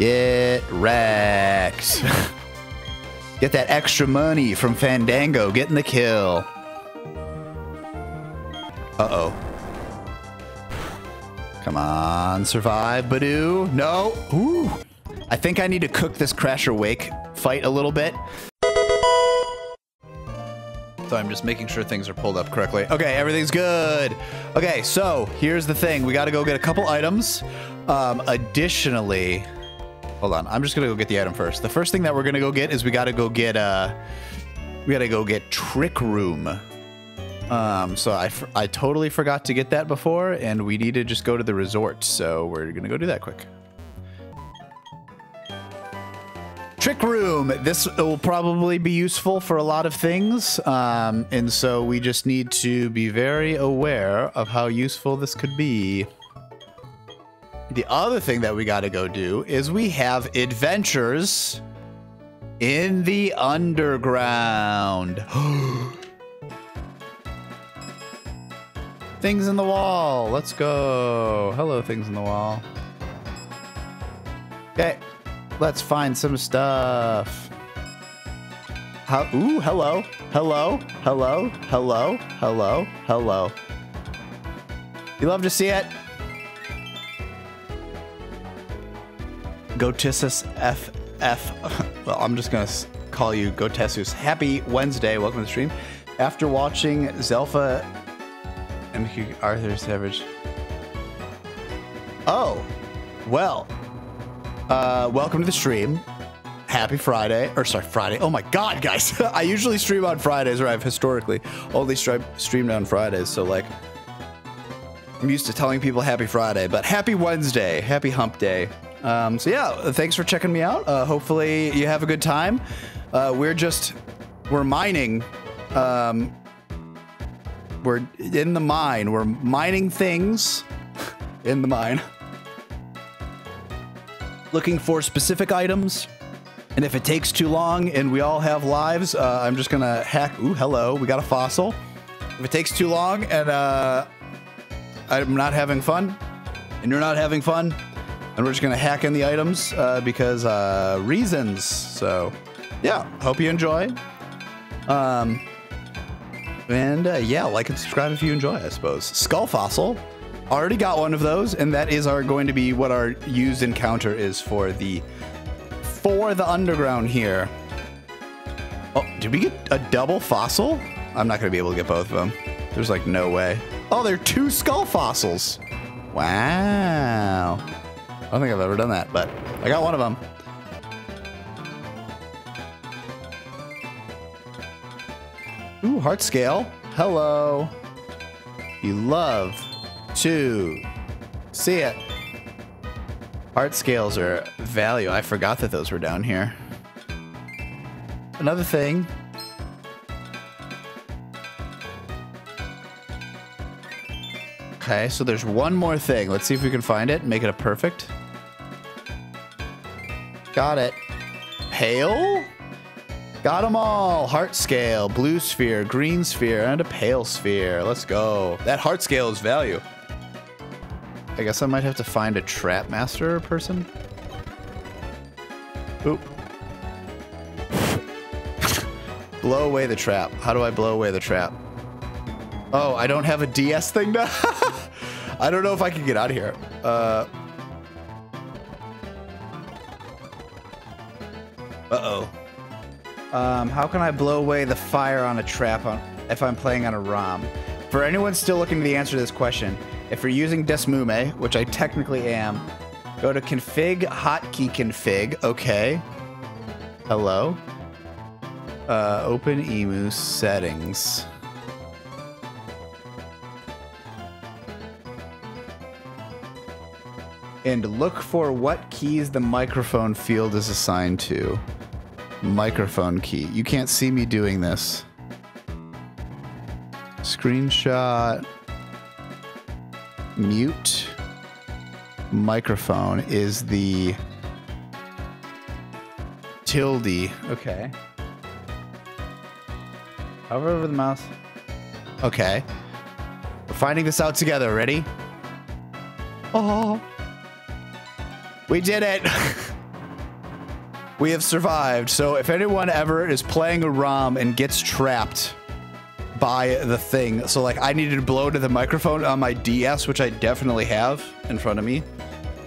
Get wrecked. Get that extra money from Fandango getting the kill. Uh-oh. Come on, survive, Badoo. No. Ooh. I think I need to cook this Crasher Wake fight a little bit. So I'm just making sure things are pulled up correctly. Okay, everything's good. Okay, so here's the thing. We got to go get a couple items. Um, additionally, hold on. I'm just to go get the item first. The first thing that we're to go get is we got to go get, uh, we got to go get Trick Room. Um, so I, I totally forgot to get that before, and we need to just go to the resort. So we're to go do that quick. Trick Room. This will probably be useful for a lot of things. Um, and so we just need to be very aware of how useful this could be. The other thing that we got to go do is we have adventures in the underground. things in the wall. Let's go. Hello, things in the wall. Okay. Let's find some stuff. How, ooh, hello, hello, hello, hello, hello, hello. You love to see it? Gotissus FF. Well, I'm just going to call you Gotesus. Happy Wednesday. Welcome to the stream. After watching Zelfa and Arthur Savage. Oh, well, uh, welcome to the stream. Happy Friday, or sorry, Friday. Oh my God, guys! I usually stream on Fridays, or I've historically only streamed on Fridays. So like, I'm used to telling people Happy Friday, but Happy Wednesday, Happy Hump Day. Um, so yeah, thanks for checking me out. Uh, hopefully you have a good time. Uh, we're just we're mining. Um, we're in the mine. We're mining things in the mine looking for specific items. And if it takes too long and we all have lives, uh, I'm just gonna hack. Ooh, hello, we got a fossil. If it takes too long and uh, I'm not having fun, and you're not having fun, and we're just gonna hack in the items uh, because uh, reasons. So, yeah, hope you enjoy. Um, and uh, yeah, like and subscribe if you enjoy. I suppose skull fossil. Already got one of those, and that is our going to be what our used encounter is for the for the underground here. Oh, did we get a double fossil? I'm not going to be able to get both of them. There's like no way. Oh, they're two skull fossils. Wow. I don't think I've ever done that, but I got one of them. Ooh, heart scale. Hello. You love to see it. Heart scales are value. I forgot that those were down here. Another thing. Okay, so there's one more thing. Let's see if we can find it and make it a perfect. Got it. Pale? Got them all. Heart scale, blue sphere, green sphere, and a pale sphere. Let's go. That heart scale is value. I guess I might have to find a trap master person. Oop. blow away the trap. How do I blow away the trap? Oh, I don't have a DS thing now? I don't know if I can get out of here. Uh... Uh-oh. Um, how can I blow away the fire on a trap on, if I'm playing on a ROM? For anyone still looking to the answer to this question, if you're using Desmume, which I technically am, go to config hotkey config. Okay. Hello. Uh, open emu settings. And look for what keys the microphone field is assigned to. Microphone key. You can't see me doing this. Screenshot mute microphone is the tilde. Okay. Hover over the mouse. Okay. We're finding this out together. Ready? Oh. We did it. We have survived. So if anyone ever is playing a ROM and gets trapped by the thing, so like I needed to blow to the microphone on my DS, which I definitely have in front of me.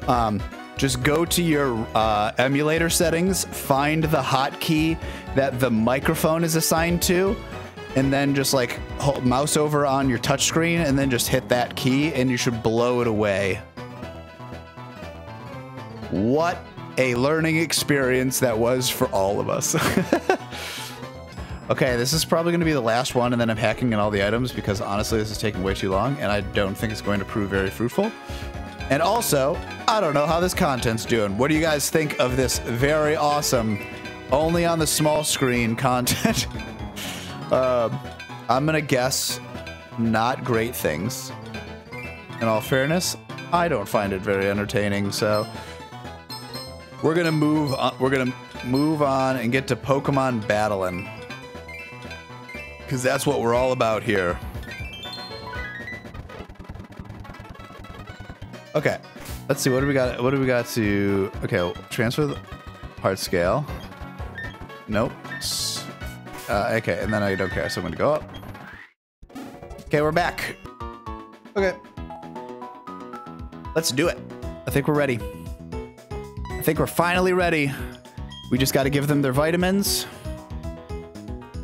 Um, just go to your uh, emulator settings, find the hotkey that the microphone is assigned to, and then just like mouse over on your touchscreen and then just hit that key and you should blow it away. What a learning experience that was for all of us. okay, this is probably going to be the last one, and then I'm hacking in all the items because honestly, this is taking way too long, and I don't think it's going to prove very fruitful. And also, I don't know how this content's doing. What do you guys think of this very awesome, only on the small screen content? uh, I'm going to guess not great things. In all fairness, I don't find it very entertaining, so we're gonna move on. We're gonna move on and get to Pokemon battling. Because that's what we're all about here. Okay. Let's see. What do we got? What do we got to... Okay, well, transfer the part scale. Nope. Uh, okay, and then I don't care, so I'm to go up. Okay, we're back. Okay. Let's do it. I think we're ready. I think we're finally ready. We just got to give them their vitamins.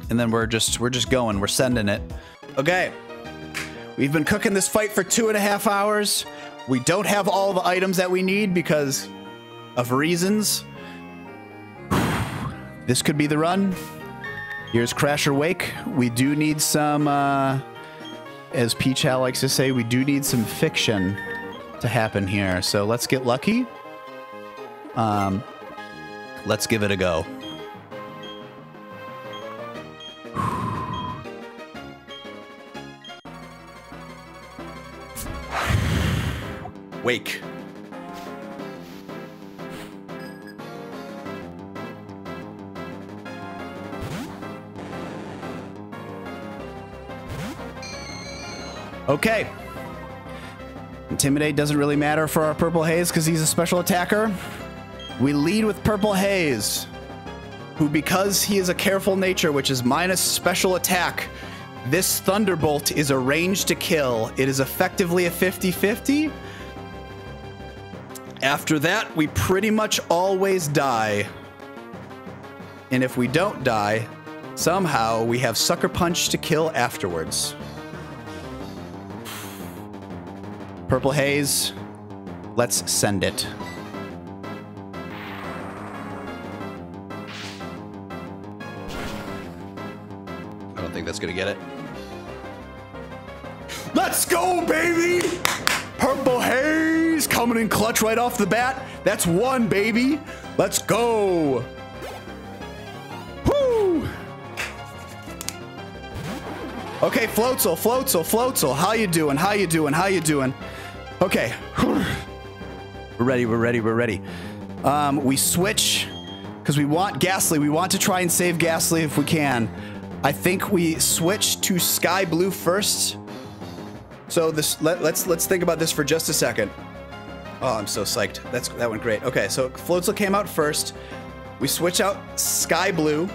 And then we're just we're just going. We're sending it. Okay. We've been cooking this fight for two and a half hours. We don't have all the items that we need because of reasons. This could be the run. Here's Crasher Wake. We do need some, uh, as Peach PChal likes to say, we do need some fiction to happen here. So let's get lucky. Um, let's give it a go. Wake. Okay. Intimidate doesn't really matter for our Purple Haze because he's a special attacker. We lead with Purple Haze, who, because he is a careful nature, which is minus special attack, this Thunderbolt is a range to kill. It is effectively a 50 50. After that, we pretty much always die. And if we don't die, somehow we have Sucker Punch to kill afterwards. Purple Haze, let's send it. That's gonna get it. Let's go, baby! Purple Haze coming in clutch right off the bat. That's one, baby. Let's go. Woo! Okay, Floatzel, Floatzel, Floatzel. How you doing? How you doing? How you doing? Okay. We're ready, we're ready, we're ready. Um, we switch because we want Gastly. We want to try and save Gastly if we can. I think we switch to sky blue first. So this let, let's let's think about this for just a second. Oh, I'm so psyched. That's that went great. Okay, so Floatzel came out first. We switch out sky blue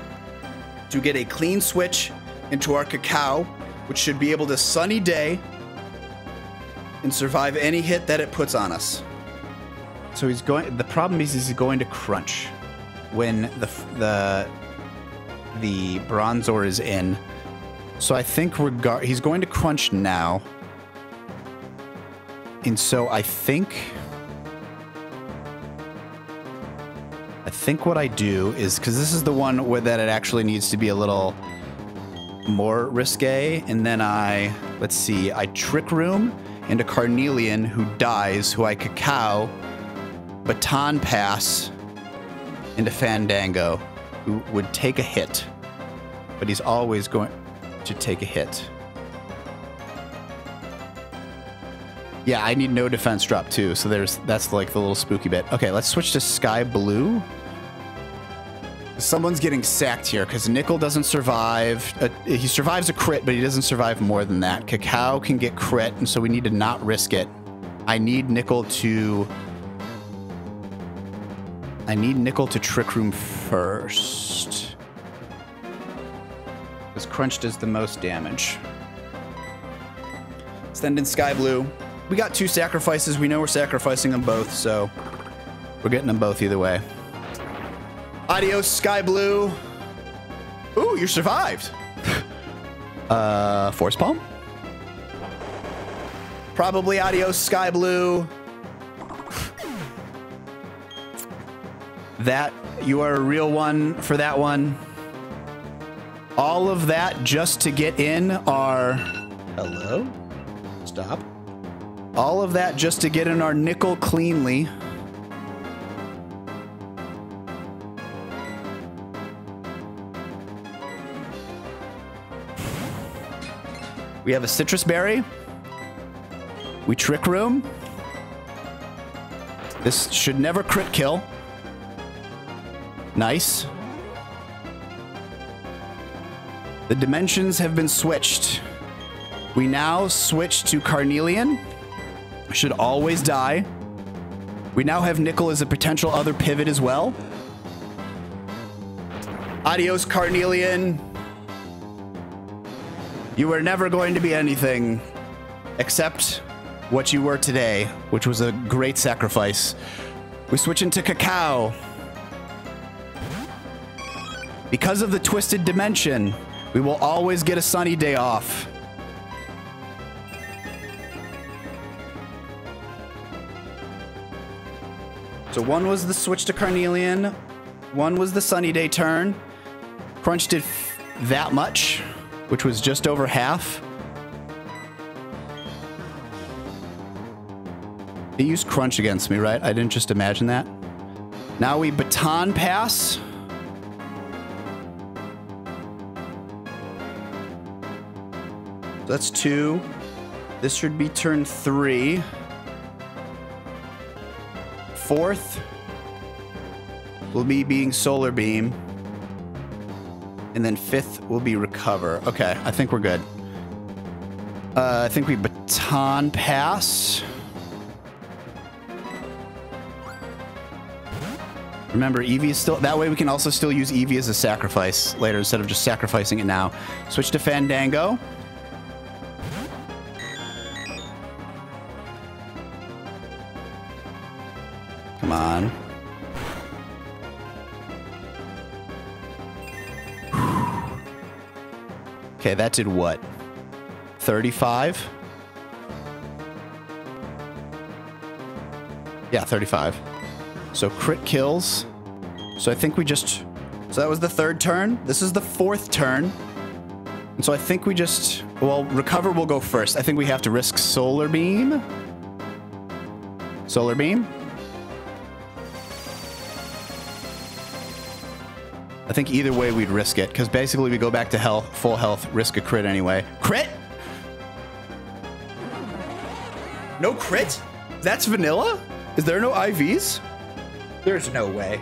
to get a clean switch into our cacao, which should be able to sunny day and survive any hit that it puts on us. So he's going. The problem is he's going to crunch when the the the Bronzor is in. So I think regard he's going to crunch now. And so I think I think what I do is because this is the one where that it actually needs to be a little more risque, and then I let's see, I trick room into Carnelian who dies, who I cacao, baton pass into Fandango who would take a hit, but he's always going to take a hit. Yeah, I need no defense drop too, so there's that's like the little spooky bit. Okay, let's switch to sky blue. Someone's getting sacked here because Nickel doesn't survive. Uh, he survives a crit, but he doesn't survive more than that. Cacao can get crit, and so we need to not risk it. I need Nickel to I need Nickel to Trick Room first. Because Crunch does the most damage. Send in Sky Blue. We got two sacrifices. We know we're sacrificing them both, so we're getting them both either way. Adios, Sky Blue. Ooh, you survived. uh, Force Palm? Probably adios, Sky Blue. That, you are a real one for that one. All of that just to get in our... Hello? Stop. All of that just to get in our nickel cleanly. We have a citrus berry. We trick room. This should never crit kill. Nice. The dimensions have been switched. We now switch to Carnelian. Should always die. We now have Nickel as a potential other pivot as well. Adios, Carnelian. You were never going to be anything except what you were today, which was a great sacrifice. We switch into Cacao. Because of the twisted dimension, we will always get a sunny day off. So one was the switch to Carnelian, one was the sunny day turn. Crunch did that much, which was just over half. He used Crunch against me, right? I didn't just imagine that. Now we baton pass. That's two. This should be turn three. Fourth will be being Solar Beam. And then fifth will be Recover. Okay, I think we're good. Uh, I think we Baton Pass. Remember, Eevee is still... That way we can also still use Eevee as a sacrifice later instead of just sacrificing it now. Switch to Fandango. Okay, that did what? 35? Yeah, 35. So crit kills. So I think we just... So that was the third turn. This is the fourth turn. And so I think we just... Well, recover will go first. I think we have to risk Solar Beam. Solar Beam. I think either way we'd risk it, because basically we go back to health, full health, risk a crit anyway. Crit? No crit? That's vanilla? Is there no IVs? There's no way.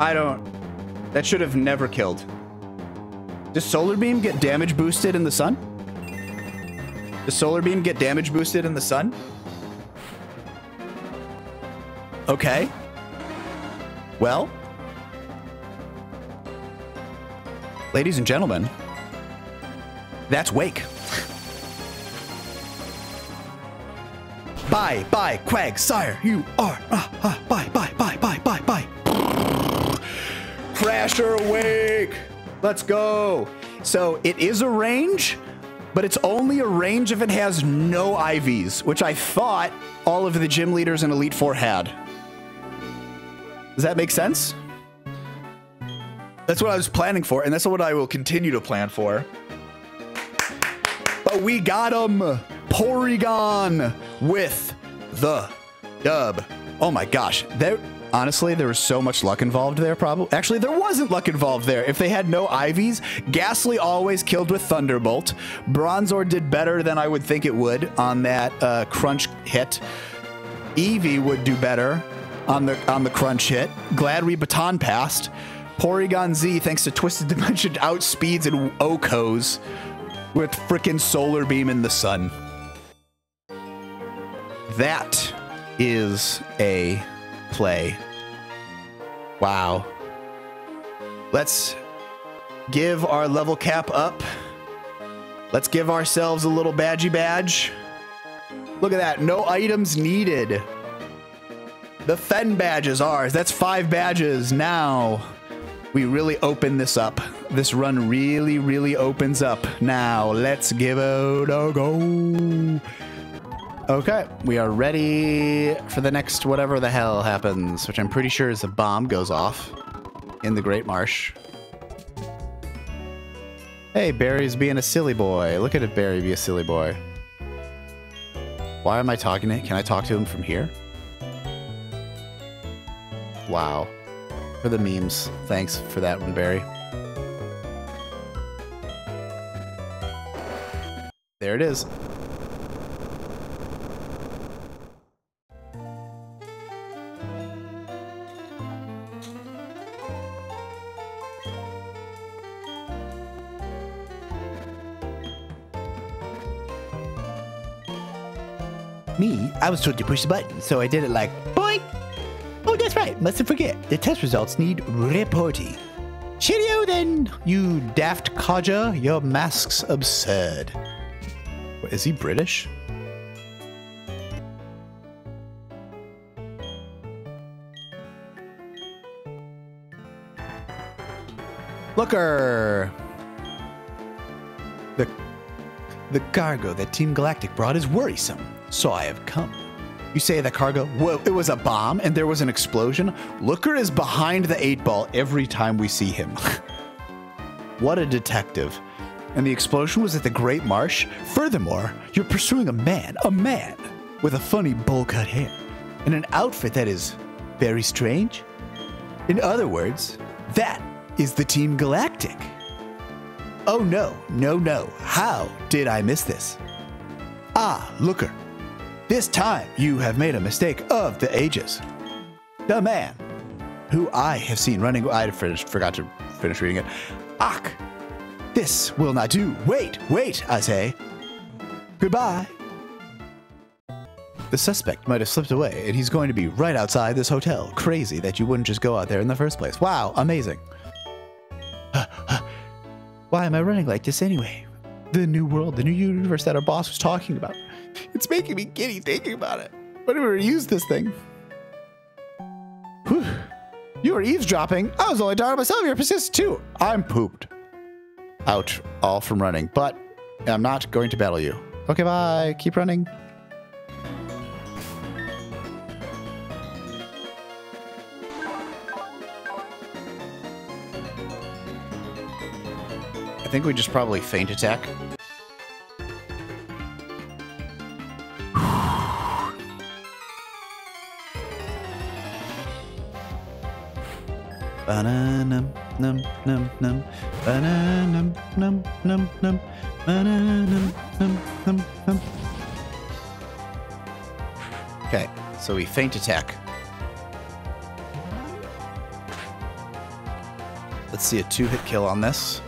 I don't... That should have never killed. Does Solar Beam get damage boosted in the sun? Does Solar Beam get damage boosted in the sun? Okay. Well. Ladies and gentlemen, that's Wake. Bye, bye, Quagsire, you are. Uh, uh, bye, bye, bye, bye, bye, bye. Crasher Wake. Let's go. So it is a range, but it's only a range if it has no IVs, which I thought all of the gym leaders in Elite Four had. Does that make sense? That's what I was planning for, and that's what I will continue to plan for. But we got him! Porygon with the dub. Oh my gosh. There honestly, there was so much luck involved there, probably. Actually, there wasn't luck involved there. If they had no IVs, Gastly always killed with Thunderbolt. Bronzor did better than I would think it would on that uh, crunch hit. Eevee would do better on the on the crunch hit. Glad we baton passed. Porygon Z, thanks to Twisted Dimension, outspeeds and OHKOs with frickin' Solar Beam in the sun. That is a play. Wow. Let's give our level cap up. Let's give ourselves a little badgy badge. Look at that. No items needed. The Fen badge is ours. That's five badges. Now we really open this up. This run really, really opens up. Now let's give it a go. Okay, we are ready for the next whatever the hell happens, which I'm pretty sure is a bomb goes off in the Great Marsh. Hey, Barry's being a silly boy. Look at it, Barry be a silly boy. Why am I talking to him? Can I talk to him from here? Wow. For the memes. Thanks for that one, Barry. There it is. Me, I was told to push the button, so I did it like Mustn't forget. The test results need reporting. Cheerio then, you daft codger. Your mask's absurd. What, Is he British? Looker! The the cargo that Team Galactic brought is worrisome, so I have come. You say the cargo? Well, it was a bomb and there was an explosion. Looker is behind the eight ball every time we see him. what a detective. And the explosion was at the Great Marsh. Furthermore, you're pursuing a man, a man with a funny bowl cut hair and an outfit that is very strange. In other words, that is the Team Galactic. Oh no, no, no. How did I miss this? Ah, Looker. This time you have made a mistake of the ages. The man who I have seen running. I finished, forgot to finish reading it. Ach, this will not do. Wait, wait, I say. Goodbye. The suspect might have slipped away, and he's going to be right outside this hotel. Crazy that you wouldn't just go out there in the first place. Wow, amazing. Why am I running like this anyway? The new world, the new universe that our boss was talking about. It's making me giddy thinking about it. When are we use this thing? Whew. You were eavesdropping. I was only talking to myself. You're persistent too. I'm pooped. Out, all from running, but I'm not going to battle you. Okay, bye. Keep running. I think we just probably feint attack. Okay, so we feint attack. Let's see a two-hit kill on this.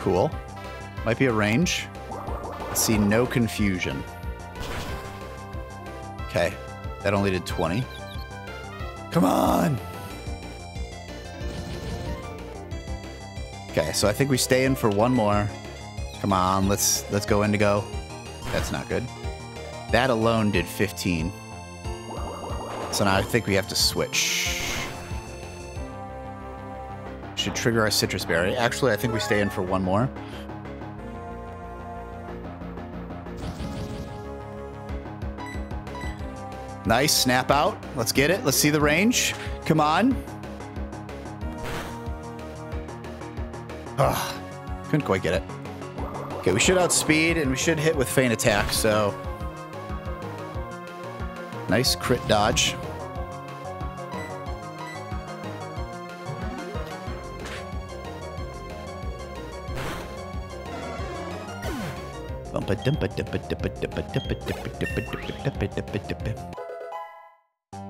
Cool. Might be a range. Let's see no confusion. Okay, that only did 20. Come on! Okay, so I think we stay in for one more. Come on, let's let's go Indigo. That's not good. That alone did 15. So now I think we have to switch. Should trigger our citrus berry. Actually, I think we stay in for one more. Nice, snap out. Let's get it. Let's see the range. Come on. Ugh, couldn't quite get it. Okay, we should outspeed and we should hit with feint attack, so. Nice crit dodge.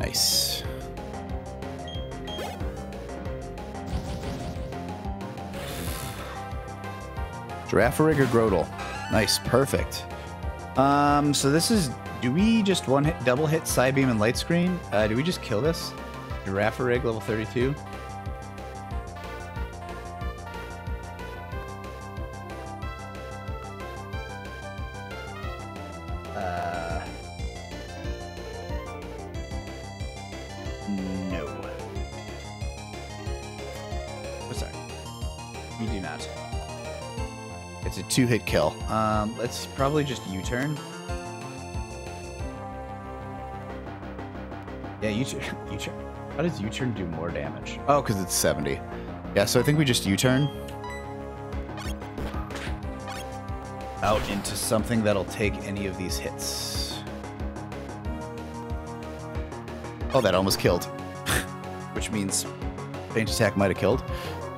Nice. Girafarig or Grotle? Nice, perfect. Um, so this is Do we just one hit, double hit Psybeam and light screen? Uh, do we just kill this? Girafarig level 32. Uh, no. Oh, sorry. We do not. It's a two-hit kill. Um, let's probably just U-turn. Yeah, U-turn. U-turn. How does U-turn do more damage? Oh, because it's 70. Yeah, so I think we just U-turn. Out into something that'll take any of these hits. Oh, that almost killed. Which means Feint Attack might have killed.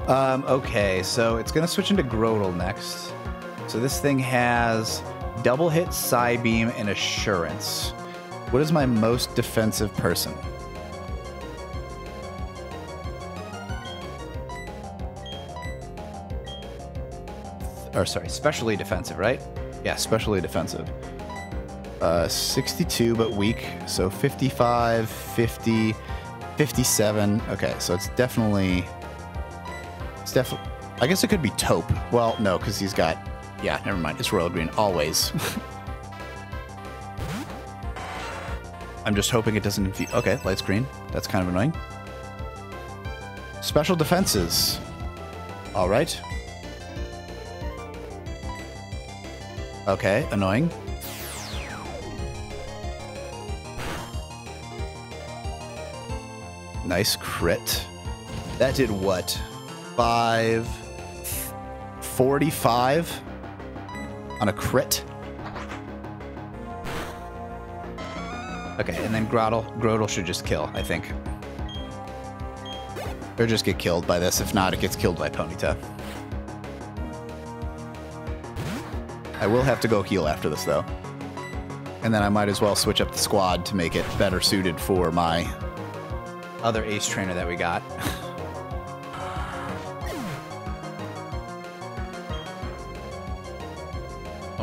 Um, okay, so it's going to switch into Grotle next. So this thing has double hit, Psybeam, and Assurance. What is my most defensive person? Or sorry, specially defensive, right? Yeah, specially defensive. Uh, 62, but weak. So 55, 50, 57. Okay, so it's definitely... It's definitely... I guess it could be taupe. Well, no, because he's got... Yeah, never mind. It's royal green, always. I'm just hoping it doesn't infuse... Okay, Light Screen. That's kind of annoying. Special defenses. All right. Okay, annoying. Nice crit. That did what? Five... 45 on a crit. Okay, and then Grotle. Grotle should just kill, I think. Or just get killed by this. If not, it gets killed by Ponyta. I will have to go heal after this, though. And then I might as well switch up the squad to make it better suited for my other ace trainer that we got.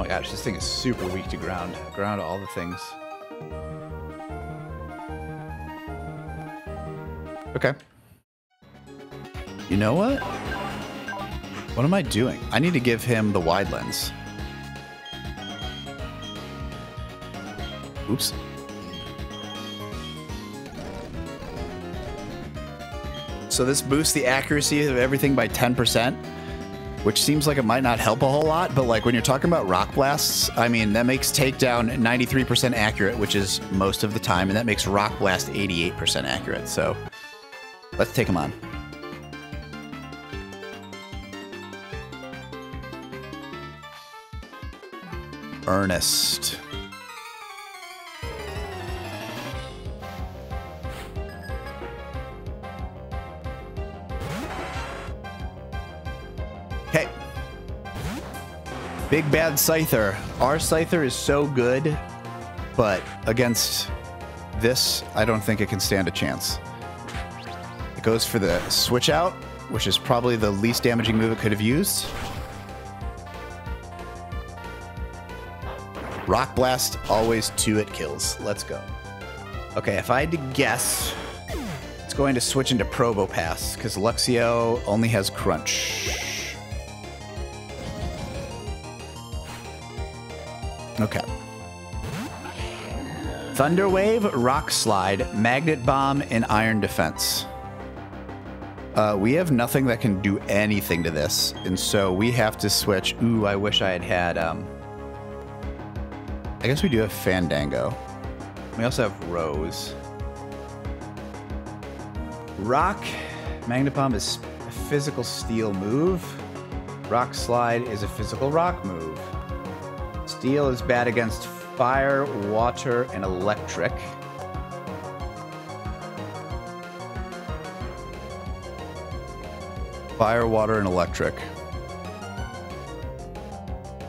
gosh, this thing is super weak to ground. Ground all the things. Okay. You know what? What am I doing? I need to give him the wide lens. Oops. So this boosts the accuracy of everything by 10%, which seems like it might not help a whole lot, but like when you're talking about rock blasts, I mean, that makes takedown 93% accurate, which is most of the time, and that makes rock blast 88% accurate. So let's take him on. Ernest. Big bad Scyther. Our Scyther is so good, but against this, I don't think it can stand a chance. It goes for the switch out, which is probably the least damaging move it could have used. Rock Blast, always two it kills. Let's go. Okay, if I had to guess, it's going to switch into Probopass, because Luxio only has Crunch. Okay. Thunder Wave, Rock Slide, Magnet Bomb, and Iron Defense. Uh, we have nothing that can do anything to this, and so we have to switch. Ooh, I wish I had had. Um, I guess we do have Fandango. We also have Rose. Rock, Magnet Bomb is a physical steel move. Rock Slide is a physical rock move. Steel is bad against fire, water, and electric. Fire, water, and electric.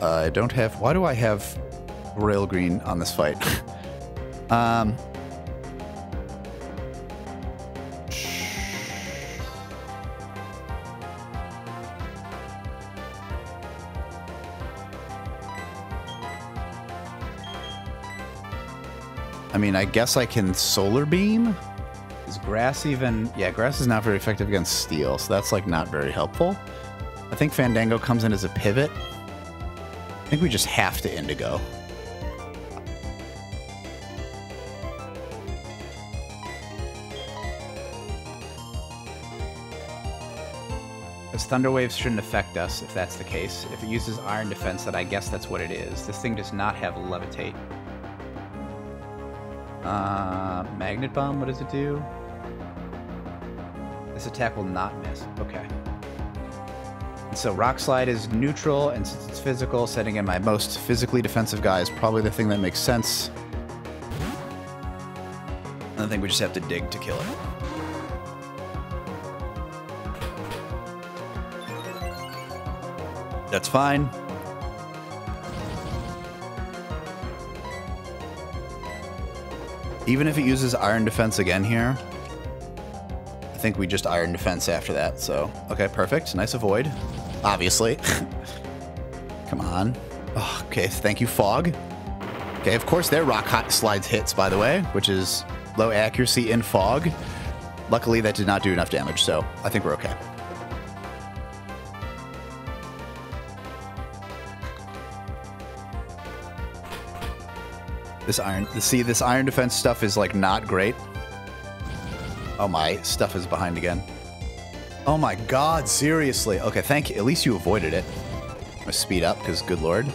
I don't have. Why do I have rail Green on this fight? um. Mean, I guess I can solar beam. Is grass even? Yeah, grass is not very effective against steel, so that's like not very helpful. I think Fandango comes in as a pivot. I think we just have to Indigo. Thunder Waves shouldn't affect us if that's the case. If it uses Iron Defense, then I guess that's what it is. This thing does not have Levitate. Uh, Magnet Bomb, what does it do? This attack will not miss. Okay. So Rock Slide is neutral, and since it's physical, setting in my most physically defensive guy is probably the thing that makes sense. I think we just have to dig to kill it. That's fine. Even if it uses Iron Defense again here, I think we just Iron Defense after that. So, okay, perfect. Nice avoid. Obviously. Come on. Oh, okay, thank you, Fog. Okay, of course their Rock Hot Slides hits, by the way, which is low accuracy in Fog. Luckily, that did not do enough damage, so I think we're okay. This iron, see, this iron defense stuff is like not great. Oh my, stuff is behind again. Oh my god, seriously. Okay, thank you. At least you avoided it. I'm gonna speed up, because good lord.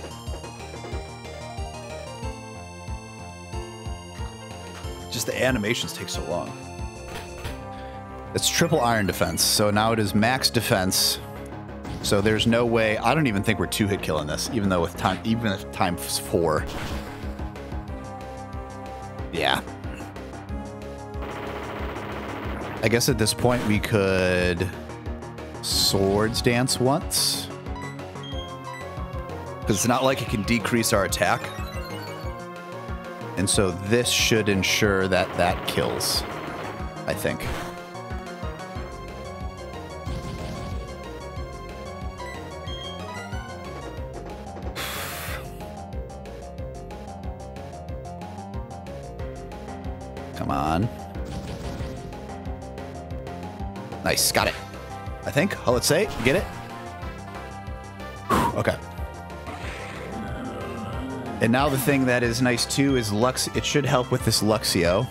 Just the animations take so long. It's triple iron defense, so now it is max defense. So there's no way, I don't even think we're two hit killing this, even though with time, even if times four. Yeah. I guess at this point we could swords dance once. Because it's not like it can decrease our attack. And so this should ensure that that kills, I think. Oh, let's say, get it. Whew, okay. And now the thing that is nice too is Lux. It should help with this Luxio.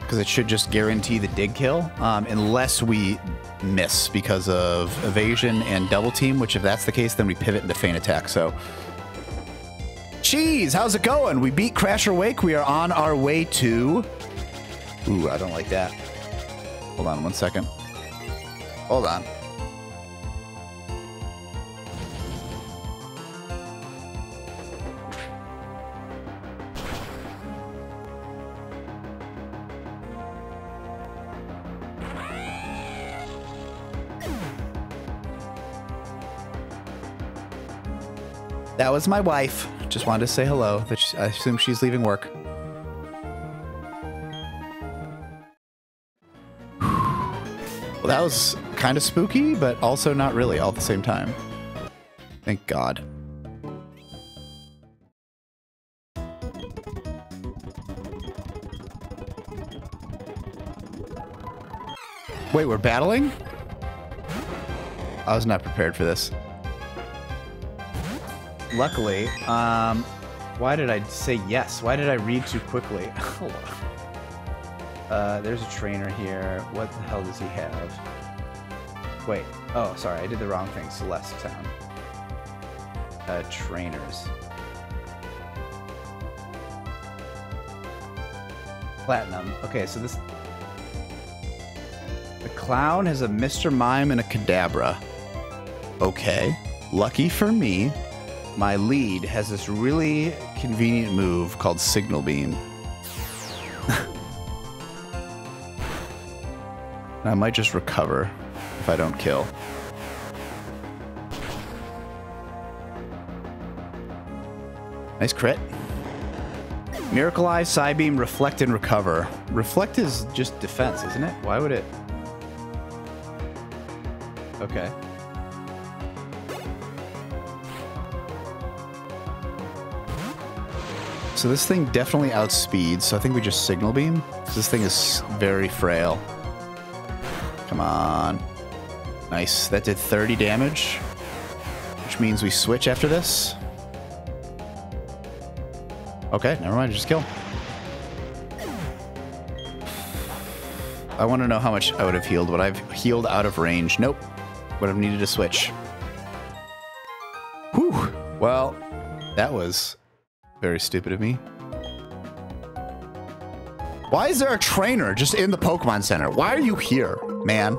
Because it should just guarantee the dig kill. Um, unless we miss because of evasion and double team, which if that's the case, then we pivot into feint attack. So Cheese, how's it going? We beat Crasher Wake. We are on our way to... Ooh, I don't like that. Hold on one second. Hold on. That was my wife. Just wanted to say hello. That I assume she's leaving work. Well, that was kind of spooky, but also not really all at the same time. Thank God. Wait, we're battling? I was not prepared for this. Luckily, um, why did I say yes? Why did I read too quickly? Uh, there's a trainer here. What the hell does he have? Wait. Oh, sorry. I did the wrong thing. Celestic Town. Uh, trainers. Platinum. Okay, so this... The clown has a Mr. Mime and a Kadabra. Okay. Lucky for me, my lead has this really convenient move called Signal Beam. I might just recover if I don't kill. Nice crit. Miracle Eye, Psybeam, Reflect, and Recover. Reflect is just defense, isn't it? Why would it... Okay. So this thing definitely outspeeds, so I think we just signal beam. This thing is very frail. Come on. Nice. That did 30 damage, which means we switch after this. Okay, never mind. Just kill. I want to know how much I would have healed. Would I have healed out of range? Nope. Would have needed to switch. Whew. Well, that was very stupid of me. Why is there a trainer just in the Pokemon Center? Why are you here, man?